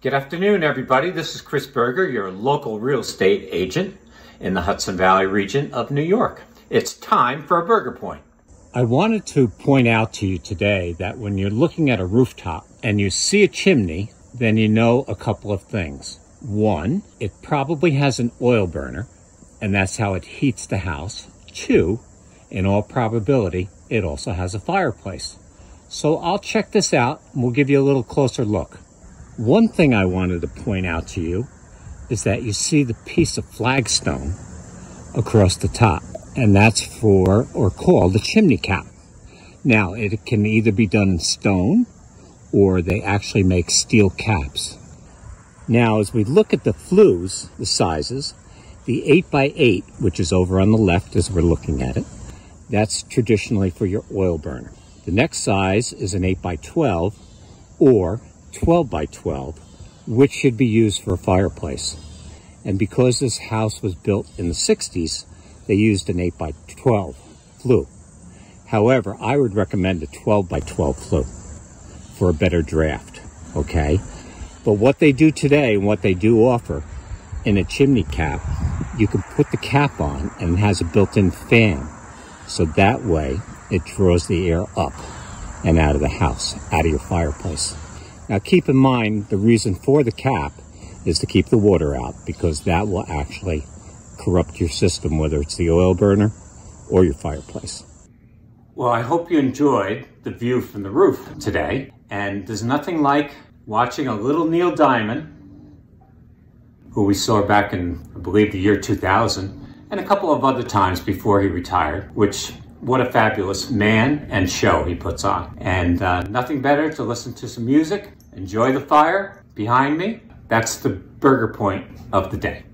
Good afternoon, everybody. This is Chris Berger, your local real estate agent in the Hudson Valley region of New York. It's time for a Berger Point. I wanted to point out to you today that when you're looking at a rooftop and you see a chimney, then you know a couple of things. One, it probably has an oil burner, and that's how it heats the house. Two, in all probability, it also has a fireplace. So I'll check this out and we'll give you a little closer look. One thing I wanted to point out to you is that you see the piece of flagstone across the top, and that's for, or called, the chimney cap. Now, it can either be done in stone, or they actually make steel caps. Now, as we look at the flues, the sizes, the 8x8, which is over on the left as we're looking at it, that's traditionally for your oil burner. The next size is an 8x12, or 12 by 12, which should be used for a fireplace. And because this house was built in the 60s, they used an 8 by 12 flue. However, I would recommend a 12 by 12 flue for a better draft, okay? But what they do today and what they do offer in a chimney cap, you can put the cap on and it has a built-in fan. So that way it draws the air up and out of the house, out of your fireplace. Now keep in mind the reason for the cap is to keep the water out because that will actually corrupt your system, whether it's the oil burner or your fireplace. Well, I hope you enjoyed the view from the roof today. And there's nothing like watching a little Neil Diamond, who we saw back in, I believe, the year 2000, and a couple of other times before he retired, which what a fabulous man and show he puts on. And uh, nothing better to listen to some music, enjoy the fire behind me. That's the Berger point of the day.